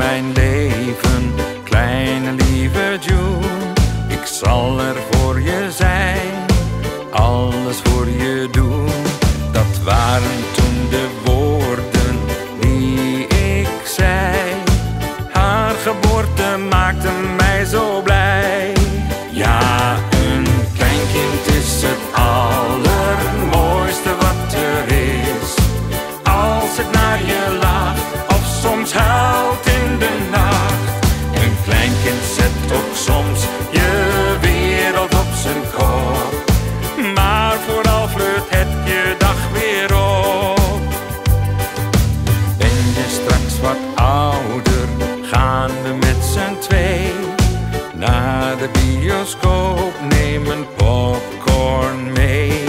mijn leven, kleine lieve June. Ik zal er voor je zijn, alles voor je doen. Dat waren toen de woorden die ik zei. Haar geboorte maakte mij zo blij. Naar de bioscoop, neem een popcorn mee.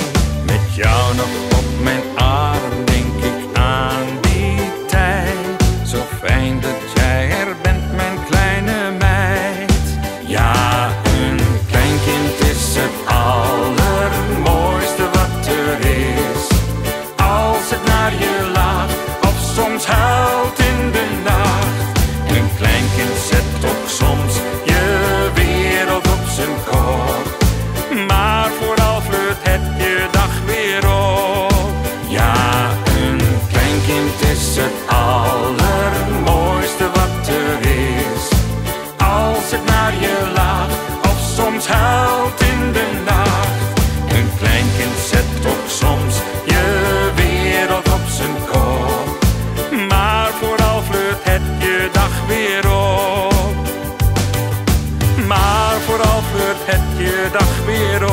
Met jou nog op mijn arm, denk ik aan die tijd. Zo fijn dat jij er bent, mijn kleine meid. Ja, een kleinkind is het allermooiste wat er is. Als het naar je lacht of soms huilt is het allermooiste wat er is. Als het naar je lacht of soms huilt in de nacht. Een kleinkind zet ook soms je wereld op zijn kop. Maar vooral flirt het je dag weer op. Maar vooral flirt het je dag weer op.